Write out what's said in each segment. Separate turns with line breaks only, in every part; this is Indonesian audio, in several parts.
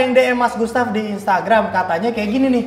yang DM Mas Gustaf di Instagram katanya kayak gini nih.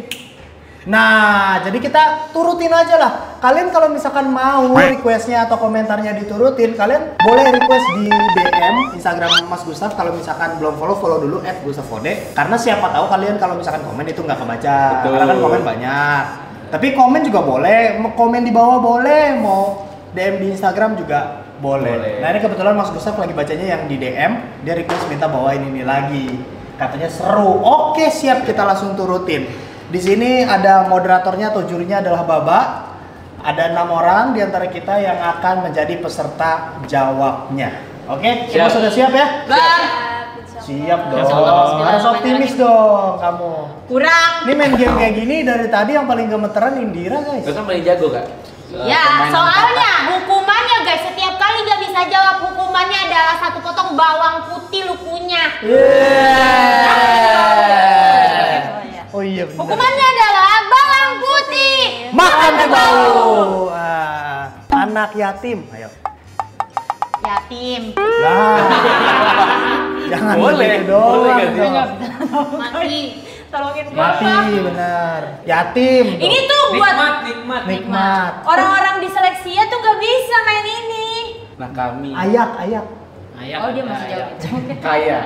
Nah, jadi kita turutin aja lah. Kalian kalau misalkan mau requestnya atau komentarnya diturutin, kalian boleh request di DM Instagram Mas Gustaf. Kalau misalkan belum follow, follow dulu @gustafode. Karena siapa tahu kalian kalau misalkan komen itu nggak kebaca.
Betul.
Karena kan komen banyak. Tapi komen juga boleh, mau komen di bawah boleh, mau DM di Instagram juga boleh.
Boleh.
Nah ini kebetulan Mas Gustaf lagi bacanya yang di DM, dia request minta bawain ini lagi. Katanya seru. Oke siap kita langsung turutin. Di sini ada moderatornya atau jurinya adalah Baba. Ada enam orang di antara kita yang akan menjadi peserta jawabnya. Oke, semua
Siap.
sudah siap ya?
Bang,
Siap dong. Harus optimis dong kamu.
kurang.
Ini main game kayak gini dari tadi yang paling gemeteran Indira guys.
Lu kan paling jago kak.
Ya, soalnya hukumannya guys, setiap kali gak bisa jawab hukumannya adalah satu potong bawang putih lu punya.
Yeah. Oh iya benar.
Hukumannya adalah bawang putih.
Makan
Jangan
ke bau. Ah, anak yatim. Ayo.
Yatim.
Lah. Jangan
Boleh,
doang
boleh
dong.
Mati. Tolongin gua,
Mati benar. Yatim.
Ini tuh buat
Nikmat, nikmat.
nikmat.
orang-orang di seleksia tuh gak bisa main ini.
Nah kami.
Ayak, ayak.
Ayak.
Oh dia masih jawab itu.
Kaya.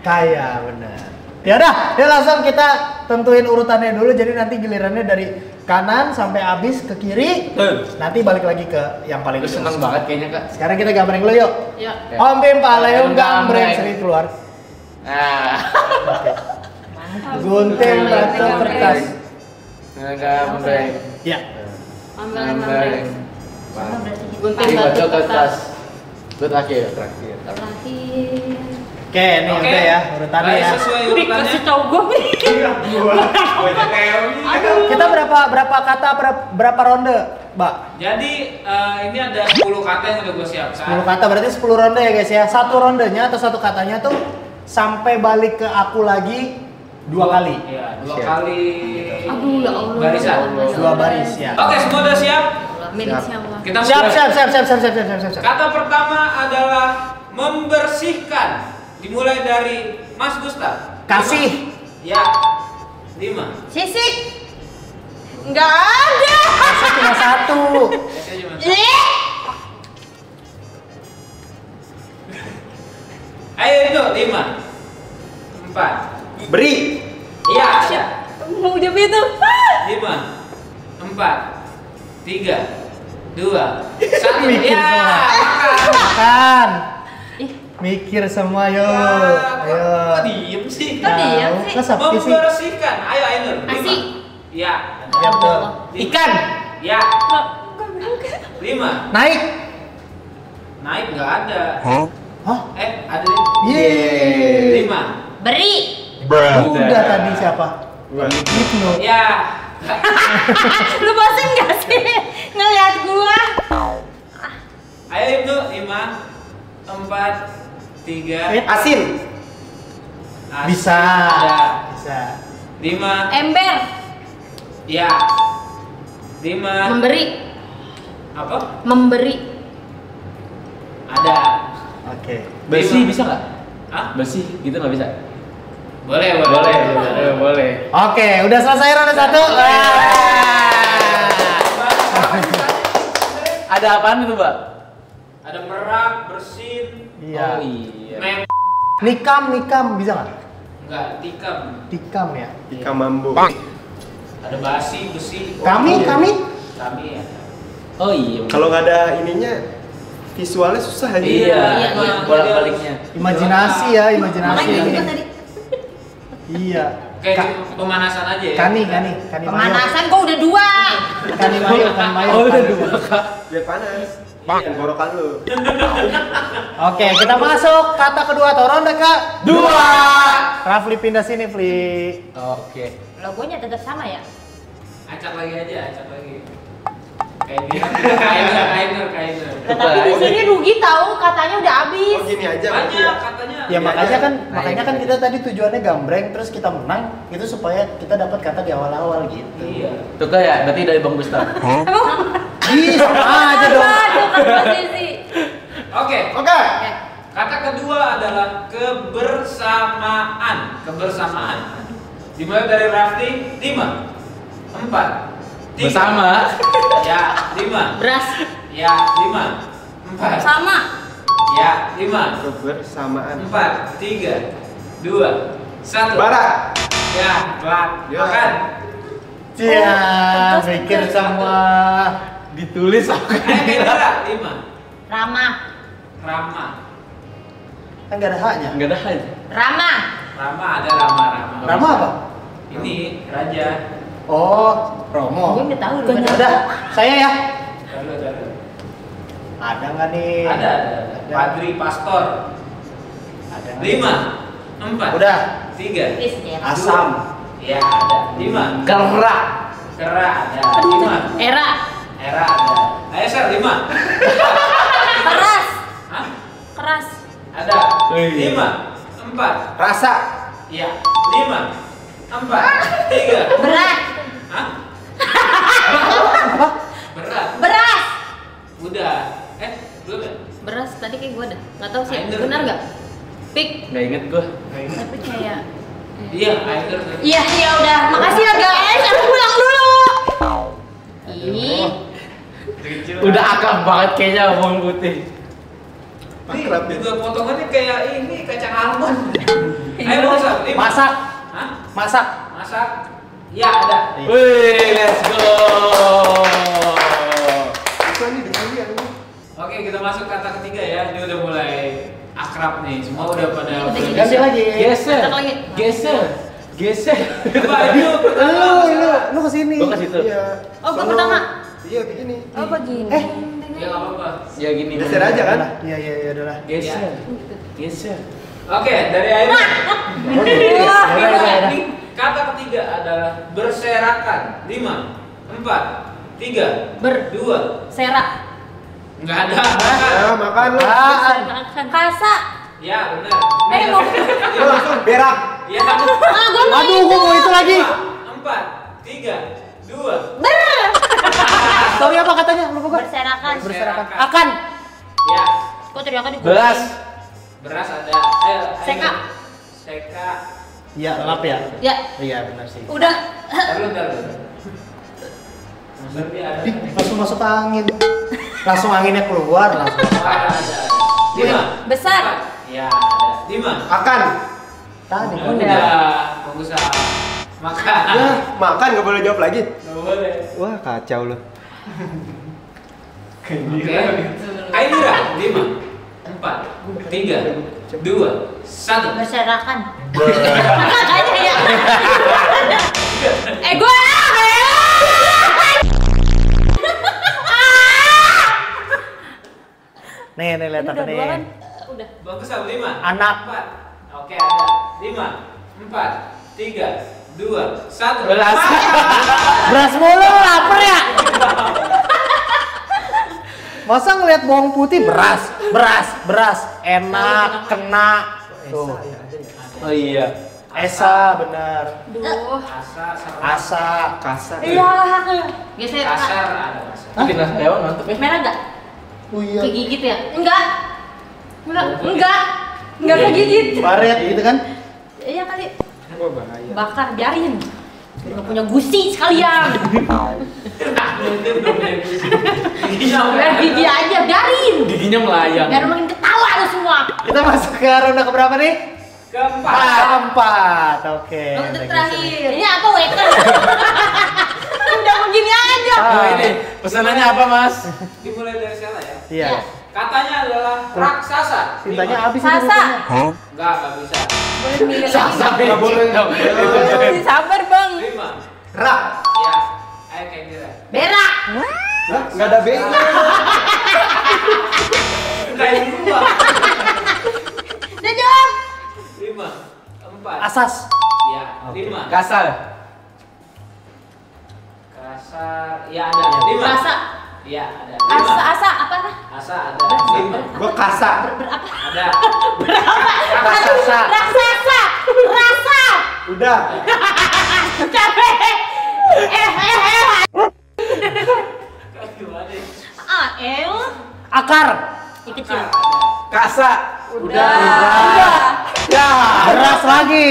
Kaya benar. Ya udah, ya langsung kita tentuin urutannya dulu. Jadi nanti gilirannya dari kanan sampai habis ke kiri.
Tuh.
Nanti balik lagi ke yang paling
Lu seneng
ujung.
banget kayaknya kak.
Sekarang kita gambreng dulu yuk.
Ya.
Oke.
Om Pim Paleum gambreng
gambreng.
seri keluar.
Nah.
Gunting batu kertas.
Gambreng.
Ya.
Gambreng.
Gunting
Gunting
batu kertas.
Gue terakhir, terakhir.
Terakhir.
Oke, ini
Oke.
udah ya urutannya ya.
sesuai
Dikasih
urutannya.
tau gue.
Kita berapa berapa kata berapa, ronde, Mbak?
Jadi eh, ini ada 10 kata yang udah gue siapkan.
10 kata berarti 10 ronde ya guys ya. Satu rondenya atau satu katanya tuh sampai balik ke aku lagi dua kali.
Iya, dua
Siap.
kali.
Aduh ya Allah.
Barisan.
ya ya
Dua baris ya.
Oke, semua udah siap?
Insyaallah.
Kita
Siap, siap, siap, siap, siap, siap, siap, siap, siap.
Kata pertama adalah membersihkan. Dimulai dari Mas Gustaf.
Kasih.
Lima. Ya. Lima.
Sisik. Enggak ada.
Kasih cuma satu.
Biasanya cuma satu.
Ih.
Ayo itu lima.
Beri.
Iya.
Mau jawab itu.
Lima. Empat. Tiga. Dua. Satu.
Mikir
ya.
semua.
makan.
Makan.
Ih,
Mikir semua yo.
Ya,
Ayo.
kok- diem sih?
Kok diem sih?
Kok sepi sih?
Membersihkan. Ayo Ainur. Lima.
Nasi.
Ya.
Ya betul.
Ikan.
Ya.
Berangkat?
Lima.
Naik.
Naik nggak ada.
Hah?
Eh, ada nih.
Yeay.
Lima.
Beri.
Udah tadi siapa? Ibnu.
Ya.
Lu bosen gak sih ngeliat gua?
Ayo itu lima. Empat. Tiga.
Asin.
As-
Bisa.
Ada.
Bisa.
Lima.
Ember.
Ya. Lima.
Memberi.
Apa?
Memberi.
Ada.
Oke.
Besi
Lima.
bisa nggak?
Hah?
Besi gitu nggak bisa?
Boleh, boleh.
Boleh, boleh, boleh.
Oke, udah selesai ronde satu.
Ada apaan itu, Mbak?
Ada merak, bersin,
Iya.
Oh iya.
mem,
Nikam, nikam bisa nggak?
enggak, tikam.
Tikam ya.
Ikan mambo.
Ada basi, besi.
Kami,
iya.
kami.
Kami ya.
Oh iya.
Kalau nggak ada ininya visualnya susah aja.
Iya,
Iya, iya.
bolak-baliknya.
Imajinasi ya, imajinasi.
Makanya tadi
Iya.
Kayak
Ka-
pemanasan aja ya.
Kani, kani, kani
pemanasan gua udah dua.
Kani mayo, kani mayo.
Oh, udah dua, Kak.
Biar panas. Tenggorokan lu.
Oke, kita masuk kata kedua atau ronde ke
Dua.
Rafli pindah sini, Fli.
Oke.
Logonya tetap sama ya?
Acak lagi aja, acak lagi. Kayak kainer, kainer, kainer.
Nah, tapi di sini rugi tahu katanya udah habis.
Oh gini aja
Banyak
ya.
katanya.
Ya makanya kan,
Naik.
makanya kan kita tadi tujuannya gambreng, terus kita menang, itu supaya kita dapat kata di awal-awal gitu.
Iya.
Tuh Kak ya, berarti dari Bang Gustaf.
Ih, sama aja dong.
Oke.
Oke.
Kata kedua adalah kebersamaan. Kebersamaan. Dimulai dari Raffi, lima, empat, tiga.
Bersama.
Ya, lima.
Beras.
Ya, lima, empat.
Sama.
Ya, lima,
Kebersamaan.
empat, tiga, dua, satu.
Bara.
Ya, telat.
Ya.
Makan.
Cia,
Oh,
mikir semua.
Ditulis apa?
Ayo Kendra, lima.
Rama.
Rama.
Kan gak ada haknya.
Enggak ada aja.
Rama.
Rama ada Rama, Rama.
Rama apa?
Ini Raja.
Oh, Romo.
Gue nggak tahu.
Udah, udah, saya ya.
Ada.
Ada nggak nih?
Ada, ada. Padri Pastor.
Ada?
Lima, empat,
Udah.
tiga,
ya.
Asam.
ya ada. Lima,
Kerak.
Kera ada. Lima,
Era.
Era ada. Ayo Sel, lima.
Keras.
Hah?
Keras.
Ada. Lima, empat,
Rasa.
ya. Lima, empat, tiga.
Berat.
Hah? Berat.
Beras.
Udah. Eh, belum ya?
Beras tadi kayak gue ada. Nggak tahu sih.
Ainder.
Benar nggak? Pik.
Enggak inget gua.
Tapi kayak.
Iya, Aider.
Iya, ya udah. Makasih ya guys. Aku pulang dulu. Ih.
Kecil.
Udah akrab banget kayaknya bawang putih.
Nih,
Akrab ya.
potongannya kayak ini kacang almond. Ayo masak.
Masak.
Hah?
Masak.
Masak. Ya ada.
Wih, let's go.
Itu nih di sini nih.
Oke, kita masuk kata ketiga ya. Ini udah mulai akrab nih. Semua udah pada.
Ganti lagi.
Geser. Geser. Geser.
Coba yuk.
Lu, lu, lu ke sini.
Gua ke situ.
Iya.
Oh, gua pertama.
Iya begini.
Oh begini.
Eh.
Ya apa-apa.
Ya gini.
Geser aja kan?
Iya, iya, iya, udah lah.
Geser. Geser.
Oke, dari Ayu. Kata ketiga adalah berserakan. Lima, empat, tiga,
Ber.
dua.
Sera.
Nggak ada.
Ya, makan lu.
Apaan?
Kasa.
Ya benar.
Eh, mau.
Lu langsung berak.
Ya.
Ah, gue mau
Aduh, gua mau itu lagi.
Lima, empat, tiga, dua.
Ber.
Sorry apa katanya? Lupa gua.
Berserakan.
Berserakan. Akan.
Ya.
Kok teriakan di
Beras.
Beras ada. Ayo.
Seka.
Seka.
Iya, lap ya.
Ya.
Iya, benar sih.
Udah.
Ada.
Ih, langsung masuk angin. Langsung anginnya keluar langsung.
Ada, ada. Lima.
Besar.
Empat. Ya ada. Lima.
Makan.
Tadi
Udah. Udah. Bagus. Makan.
Ya, makan nggak boleh jawab lagi.
Nggak boleh.
Wah, kacau lu.
Oke. Aira. Lima. Empat. Tiga. Dua. Satu.
Berserakan. Makanya ya. Eh gue.
Nih, nih lihat nih.
kan? Udah.
Bagus ah. Lima.
Anak.
Empat. Oke ada. Lima. Empat. Tiga. Dua. Satu.
Beras.
Beras mulu, lapar ya? Masa ngeliat bawang putih beras, beras, beras, enak, kena. Tuh.
Oh iya.
Esa benar.
Duh.
Asa.
Kasar.
Iya. Geser.
Kasar.
Bikin nasi hewan mantep ya.
Merah enggak?
Oh iya.
Kegigit ya? Enggak. Enggak. Enggak. Enggak kegigit.
Baret gitu kan?
Iya kali.
Wah, bahaya.
Bakar biarin. Enggak punya gusi sekalian. Biar gigi aja biarin.
Giginya melayang.
Biar makin ketawa semua.
Kita masuk ke ronde keberapa nih?
Keempat.
Keempat. Oke.
Ronde terakhir. Ini apa waiter? Udah begini aja.
Ah.
Oh ini pesanannya apa mas?
Dimulai dari Sela ya.
gitu. Iya.
Katanya adalah raksasa.
Tintanya
Lima.
habis ini
Sasa.
rupanya.
Enggak, enggak bisa.
Boleh milih
Sasa
lagi.
nggak boleh dong.
Sabar bang.
Lima.
Rak.
Ya. Ayo kayak gitu.
Berak.
Lah, nggak ada B-nya.
Kayak dua.
Udah.
Lima. Empat.
Asas.
Ya. Lima.
Kasar.
Kasar. Ya ada. Lima.
Rasa.
Ya ada. Lima.
Asa asa apa apa?
Asa ada. Lima.
Gua kasar.
Berapa?
Ada.
Raksasa.
Raksasa. Rasa.
Udah.
Capek. Eh eh eh. Ah el.
Akar.
Ini kecil.
Ada.
Kasa.
Udah.
Ya, beras lagi.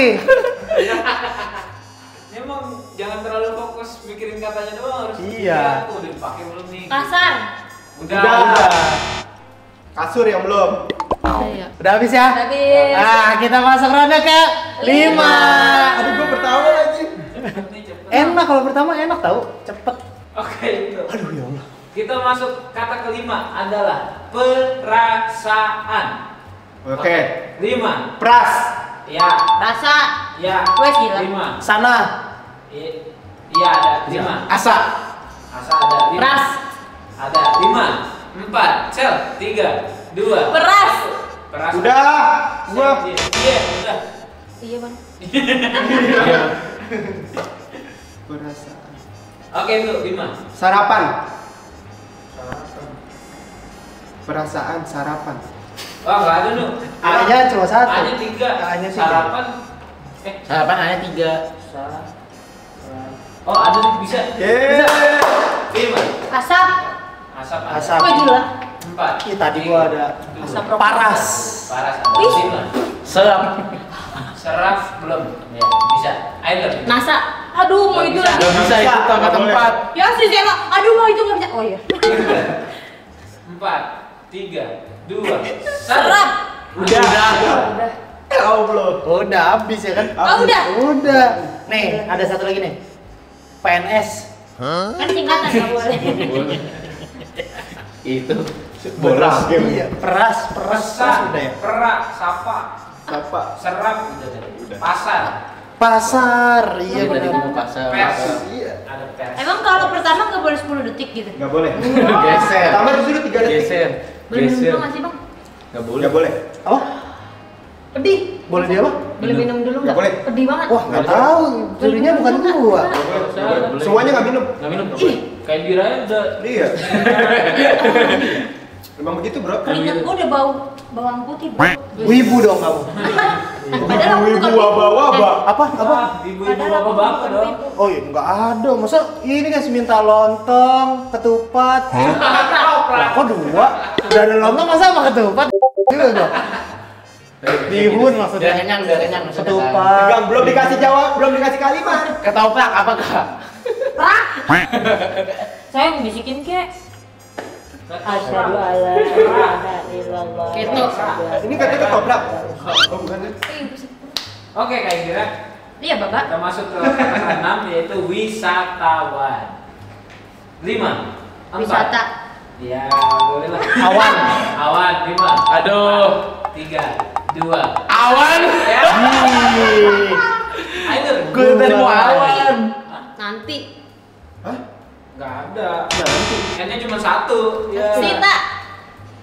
Ini emang jangan terlalu fokus mikirin katanya doang harus
Iya.
oh, udah dipakai belum nih.
Kasar.
Udah.
Udah. Kasur yang belum.
Iya.
Udah habis ya?
Habis.
Nah, kita masuk ronde ke lima.
Aduh, gua pertama lagi.
Cepet nih, cepet.
Enak kalau pertama enak tahu, cepet.
Oke, itu.
Aduh ya Allah.
Kita masuk kata kelima adalah perasaan.
Oke.
Lima.
Pras.
Ya.
Rasa.
Ya.
Wes, gila.
Lima.
Sana.
I- Iya ada lima.
Asa.
Asa ada lima.
Peras.
Ada lima. Empat. Cel. Tiga. Dua.
Peras.
Peras.
Udah. Gua.
Iya. Iya. Udah.
Iya bang.
Perasaan.
Oke itu lima.
Sarapan. Perasaan sarapan.
Wah nggak ada nu.
A-nya cuma satu.
A-nya tiga.
A-nya tiga.
Sarapan. Eh.
Sarapan hanya tiga.
Sarapan. Oh ada nih bisa.
Yeay.
Lima.
Asap.
Asap. ada.
Asap.
Wah gila.
Empat.
Ih, tadi gua ada
asap rokok.
Paras.
Paras. Lima.
Serap.
Seraf belum. Ya bisa. Ayo.
Nasa. Aduh mau itu
bisa.
lagi.
Gak bisa itu tangga tempat.
Ya sih Zeno. Aduh mau itu nggak bisa. Oh iya.
Empat. Tiga. Dua. Satu.
Serap.
Udah.
Udah.
Ya Allah.
Udah habis ya kan?
Oh, udah.
Udah. Nih, ada satu lagi nih. PNS.
Kan singkatan nggak boleh.
Itu.
Beras.
Iya, peras, peras, peras
Pesan.
udah ya.
Perak. Sapa.
Apa?
Serap. Udah.
Udah.
Pasar.
Pasar, iya
Iya dari
benar.
mau pasar.
Pers.
Iya.
Ada pers.
Emang kalau pertama nggak boleh 10 detik gitu?
Nggak boleh.
Geser.
Tambah dulu tiga detik.
Geser.
Boleh minum nggak sih bang?
Gak boleh.
Nggak boleh.
Oh,
Pedih.
boleh dia apa?
Boleh minum dulu
Nggak
nggak?
boleh.
Pedih banget.
Wah, nggak tahu. Jurinya bukan gua.
Nggak.
Nggak.
Semuanya nggak minum.
Gak minum.
Ih,
Kayak biranya udah.
Iya. Memang begitu bro.
keringet gua udah bau bawang putih.
Wibu dong kamu.
Padahal aku bukan
Ibu waba-waba.
Apa? Apa?
Ah, Ibu-ibu
Padahal aku
bapak-bapak
bukan
dong.
Oh iya, nggak ada. Masa ini kan minta lontong, ketupat. Lah, kok dua? Udah ada lontong masa sama ketupat? Juga gua. Bihun maksudnya.
Udah kenyang, udah kenyang. maksudnya.
Ketupat.
Belum dikasih jawab, belum dikasih kalimat.
Ketoprak apa kak?
Saya yang bisikin kek. Asyhadu alla ilaha illallah.
Ini katanya ketoprak. Oh bukan ya?
Oke kayak kira.
Iya bapak.
Kita masuk ke kata enam yaitu wisatawan. Lima. Empat.
Wisata.
Ya boleh lah.
Awan.
Awan lima.
Aduh.
Tiga. Dua.
Awan.
Ya.
Ih,
Ayo.
Gue tadi mau awan.
Nanti.
Gak ada. N-nya cuma satu. Ya.
Sita.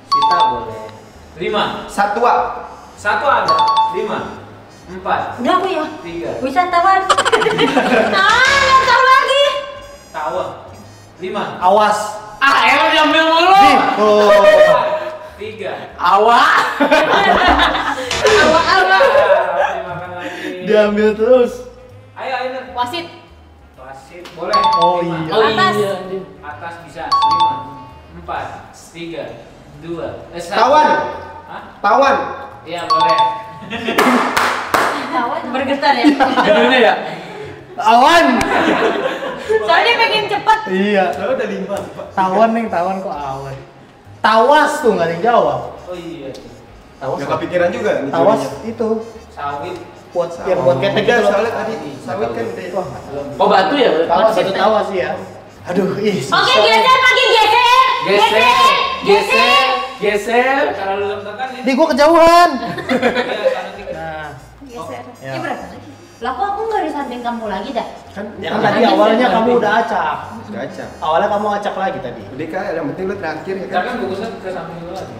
Sita boleh. Lima.
Satwa.
Satu ada. Lima. Empat.
Aku ya.
Tiga.
Wisatawan. ah, nggak tahu lagi.
Tawa. Lima.
Awas.
Ah, emang diambil mulu.
Tuh.
Tiga. Ah, dimakan lagi.
Diambil terus.
Ayo, ayo.
Wasit.
Boleh.
Oh,
Lima.
iya.
Oh
Atas.
iya.
Atas bisa. Lima. Empat. Tiga. Dua. Eh, satu.
Tawan.
Hah?
Tawan.
Iya boleh.
Bergetar ya.
Judulnya ya.
Awan.
Soalnya pengen cepet.
Iya.
Saya udah lima.
Tawan nih, tawan kok awan. Tawas tuh nggak ada yang jawab.
Oh iya.
Tahu
Gak kepikiran juga. nih
Tawas itu
Sawit.
Buat yang buat ketek gitu loh.
soalnya tadi sawit kan udah
Wah,
Oh batu ya?
tawas itu tawas sih ya. Aduh, ih.
Oke, geser makin geser.
Geser, geser, geser.
Kalau lu tekan ya.
Di gua kejauhan. Nah,
Geser.
Ya.
Ini berapa lagi? Lah kok aku nggak di samping kamu lagi dah?
kan
ya kan tadi awalnya kamu udah acak.
udah acak.
Awalnya kamu acak lagi tadi.
Udah kak, yang penting lu terakhir ya kan.
kan bagusnya ke samping dulu lagi.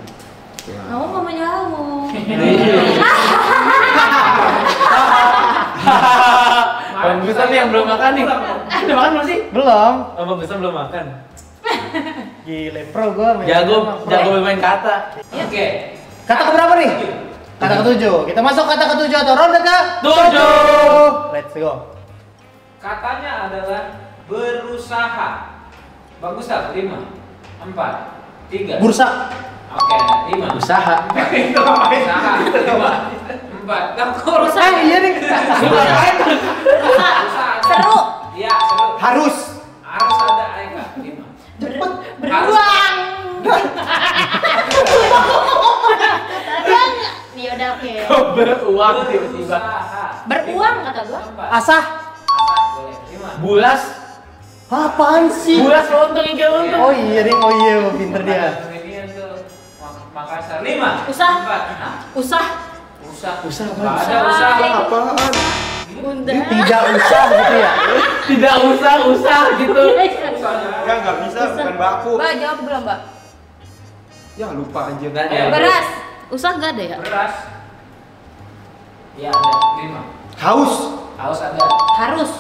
Kamu nggak mau jauh.
Bang Gusam nih yang belum makan nih. Udah makan belum sih?
Belum.
Oh, Bang Gusam belum makan.
Gile pro gua. main
Jago, jago bermain kata.
Oke.
Kata keberapa nih? Kata ketujuh. Kita masuk kata ketujuh atau ronde ke
Tujuh.
Let's go.
Katanya adalah berusaha. Bagus tak? Lima. Empat. Tiga.
Bursa.
Oke, lima.
Usaha.
Itu ngapain?
Usaha. Lima. Empat. Nah, kok
Eh iya nih.
Usaha.
Seru.
Iya, seru.
Harus.
Harus ada, ayo. Lima.
Cepet.
Beruang. Ya udah oke.
Beruang tiba-tiba.
Beruang kata gua.
Asah.
Asah boleh. Lima.
Bulas.
Apaan sih?
Bulas lontong ikan lontong.
Oh iya nih, oh iya pinter dia.
Makassar. Lima.
Usah.
Empat. Nah,
Usah.
Usah.
Usah apa?
Nggak ada
Usah.
usaha.
Apaan?
Bunda.
Ini tidak usah gitu ya.
Tidak usah, usah gitu.
Enggak, enggak bisa, bukan baku.
Mbak jawab belum, Mbak?
Ya lupa anjir.
Nggak ada.
Beras. Usah gak ada ya?
Beras. Iya ada. Lima.
Haus.
Haus ada.
Harus.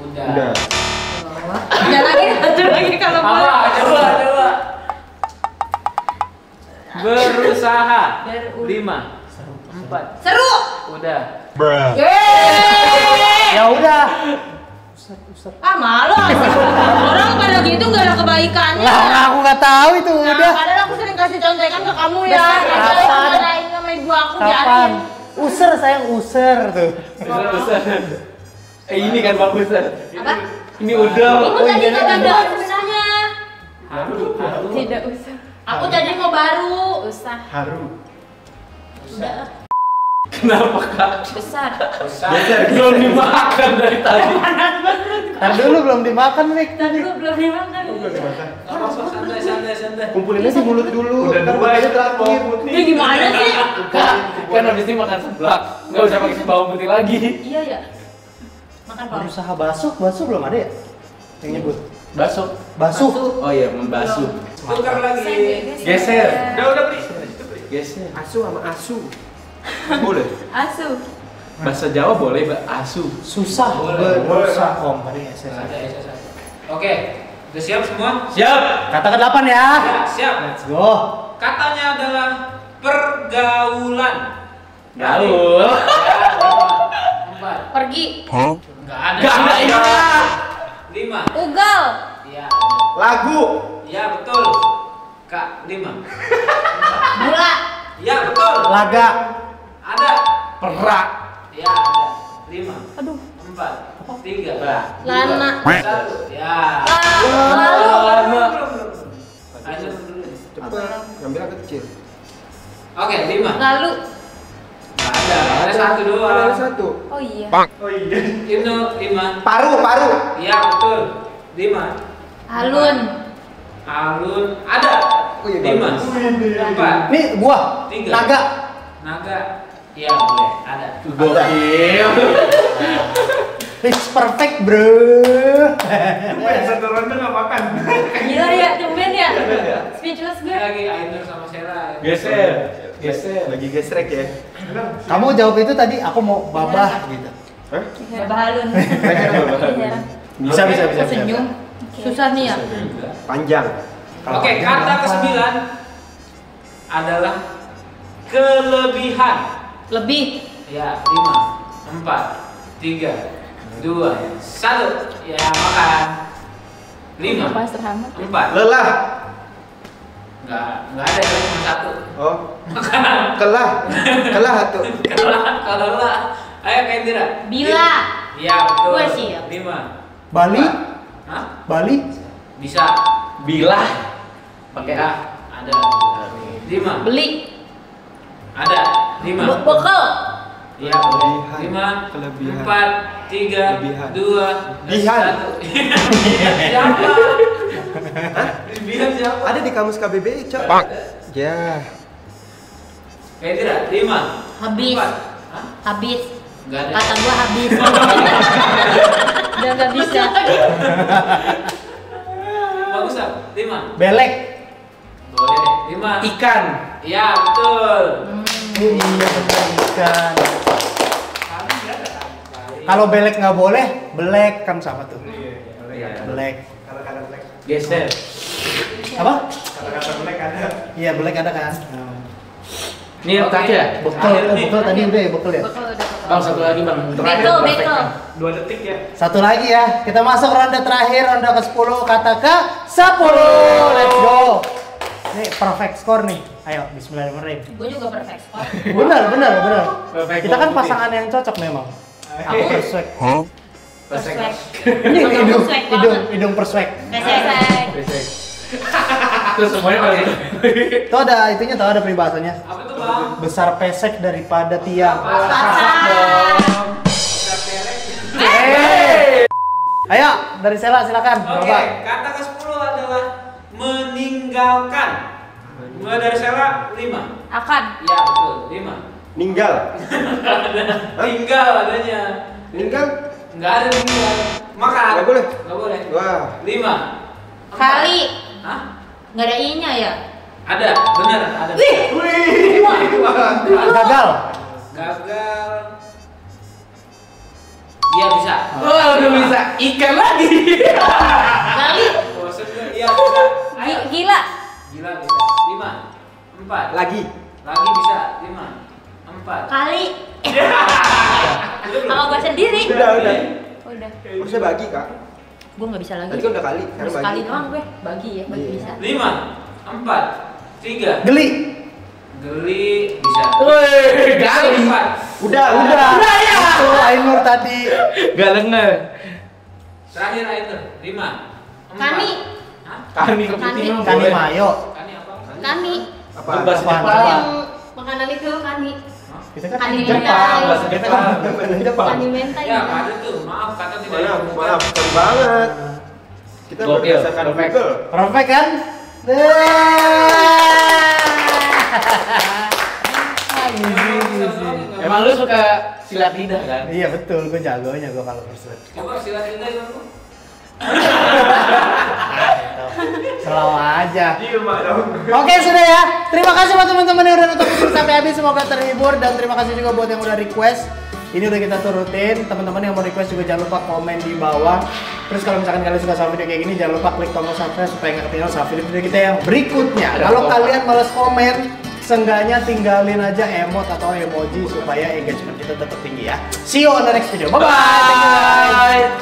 Udah.
Udah.
Ada lagi, ada lagi kalau
Apa?
boleh.
Coba, coba. Berusaha.
Beru-
Lima. Empat.
Seru.
Udah.
Yeay.
Ya udah.
Ah malu asik. Orang pada gitu gak ada kebaikannya.
Lah aku nggak tahu itu
Nah,
udah.
padahal aku sering kasih contekan ke kamu ya.
Kapan?
Sama ibu aku
Kapan?
biarin.
User sayang user tuh.
Usah, usah. Eh ini kan bagus. Sir.
Apa?
Ini udah.
Itu
Oh,
tadi kagak
iya.
ada sebenarnya.
Haru. Haru.
Tidak usah. Aku tadi mau baru. Usah.
Haru.
Udah.
Kenapa kak?
Besar.
Usah.
Belum dimakan dari tadi.
Ntar dulu belum dimakan Rick.
Tadi gua belum dimakan.
Gak apa-apa, santai, santai, santai.
Kumpulinnya di mulut dulu.
Udah
ntar
dua
makanya
ya,
terakhir.
Ini gimana sih?
Kak, kan habis ini makan seblak. Nggak usah pakai bawang putih lagi.
Iya ya. Makan apa?
Berusaha basuh, basuh belum ada ya? Yang nyebut.
Basuh.
Basuh.
Oh iya, membasuh.
Tukar lagi.
Geser.
Udah, udah, please.
Geser.
Asu sama asu. Boleh.
Asu.
Bahasa Jawa boleh, Mbak. Asu.
Susah
Boleh,
berusaha om tadi ya saya.
Oke, udah siap semua?
Siap.
Kata ke delapan ya.
Ya, siap.
Let's go.
Katanya adalah pergaulan.
Gaul.
Ya.
Pergi.
Enggak ada.
Gak ada ya.
Lima.
Ugal.
Iya.
Lagu.
Iya, betul. Kak, lima.
Gula.
Iya, betul.
Laga.
Ada.
Perak.
Iya, ada. Lima.
Aduh.
Empat. Tiga.
Lana.
Dua, Satu. Ya.
Ah, Lalu.
Lama.
Cepet. Ngambil yang kecil.
Oke, lima.
Lalu.
Ada. Ada satu
Ada
doang.
satu.
Oh iya.
Oh iya.
Ibnu, lima.
Paru, paru.
Iya, betul. Lima.
Alun.
Alun. Ada.
Oh iya,
Lima. Empat.
Nih gua.
Tiga.
Naga.
Naga. Iya, boleh. Ada.
Gokil.
It's perfect bro.
Satu ronde nggak makan.
Gila ya, tumben ya. Speechless
Ini
gue.
lagi Ainur sama Sera.
Geser. Geser.
Lagi gesrek ya.
Kamu jawab itu tadi aku mau babah gitu.
Hah?
Babah Alun. Iya.
Bisa bisa bisa.
Senyum. Susah nih ya.
Panjang.
Oke, kata
apa?
kesembilan adalah kelebihan.
Lebih.
Ya, lima, empat, tiga, dua, satu. Ya, makan. Lima, empat.
Lelah.
Enggak, enggak ada yang cuma satu.
Oh. Kelah. Kelah tuh.
Kalau kalau lah, ayo Kak Indira.
Bila.
Iya, betul.
Gua siap.
Lima.
Bali,
empat. Hah?
Bali,
Bisa.
Bilah. Pakai A.
Ada. Lima.
Beli.
Ada. Lima.
Be- Bekal.
Iya. Lima,
Kelebihan.
empat, tiga,
Kelebihan.
dua,
Bihan.
satu. siapa? Bihan siapa?
Ada di kamus KBBI, Cok. Ya.
Kayak tidak? Lima.
Habis.
Empat. Hah?
Habis.
Enggak ada.
Kata gua habis. Udah nggak bisa.
Bagus? Lima.
belek.
Boleh deh. Lima.
Ikan.
Iya, betul.
Oh, iya betul ikan.
Kami nggak ada kan?
Kalau belek nggak boleh, belek kan sama tuh.
Iya.
Belek.
Kata-kata black.
Geser.
Apa?
Kata-kata black ada.
Iya belek ada kan.
Ini yang terakhir ya?
Bekel,
Terakhir
oh,
nih.
bekel tadi udah ya bekel ya.
Bekal udah.
Bang satu lagi bang.
Bekel, bekel.
Dua detik ya.
Satu lagi ya. Kita masuk ronde terakhir, ronde ke-10 kata ke 10. Let's go. Nih perfect score nih. Ayo, Bismillahirrahmanirrahim.
Gue juga perfect score.
Benar, benar, benar.
Perfect
Kita kan pasangan yang cocok memang. Aku perswek.
Perfect.
Ini hidung,
Perswek
hidung, hidung.
Perfect.
Besek. Terus semuanya pada
Itu ada itunya tuh ada peribahasanya.
Apa tuh bang?
Besar pesek daripada tiang.
Perek.
Ayo, dari Sela silakan.
Oke, kata ke-10 adalah meninggalkan. Mulai dari Sela 5.
Akan.
Iya, betul. 5.
Ninggal.
Tinggal adanya.
Ninggal?
Enggak ada tinggal. Makan.
Nggak boleh?
Enggak boleh.
Wah.
5.
Kali.
Hah?
Nggak ada i-nya ya?
Ada, benar, ada.
Gagal.
Gagal. Iya bisa.
Wah, udah bisa ikan lagi.
Kali.
Iya bisa. Ayo.
Gi- Gila.
Gila bisa. 5. 4.
Lagi.
Lagi bisa. 5. 4.
Kali. Sama gue sendiri.
Udah, udah.
Udah.
Harusnya bagi, Kak.
Gue nggak bisa lagi.
Tadi kan udah kali,
Sekali
bagi.
doang gue. Bagi ya, bagi
Iya.
bisa.
5. 4. 3.
Geli.
Geli bisa.
Woi, kali.
4.
Udah,
Udah. Itu Ainur tadi.
Gak denger.
Terakhir Ainer. 5.
Kani.
Hah?
Kani kepiting.
Kani.
Kani Mayo.
Kani apa?
Bahasa? Jepang.
Yang makanan itu kani.
Kita kan
Kani
Jepang.
mentai.
Bahasa Jepang.
Jepang.
Kani mentai.
Ya, ada tuh. Maaf, kata tidak
Maaf, maaf, banget. Kita berdasarkan
perfect.
Google.
Perfect kan?
Emang lu suka silat lidah kan?
Iya betul, gue jagonya gue kalau bersulit.
Coba silat dulu.
Selalu aja. Oke sudah ya. Terima kasih buat teman-teman yang udah nonton video sampai habis. Semoga terhibur dan terima kasih juga buat yang udah request. Ini udah kita turutin. Teman-teman yang mau request juga jangan lupa komen di bawah. Terus kalau misalkan kalian suka sama video kayak gini, jangan lupa klik tombol subscribe supaya nggak ketinggalan sama video-video kita yang berikutnya. Kalau kalian males komen, seenggaknya tinggalin aja emot atau emoji supaya engagement kita tetap tinggi ya. See you on the next video. Bye bye.
Bye.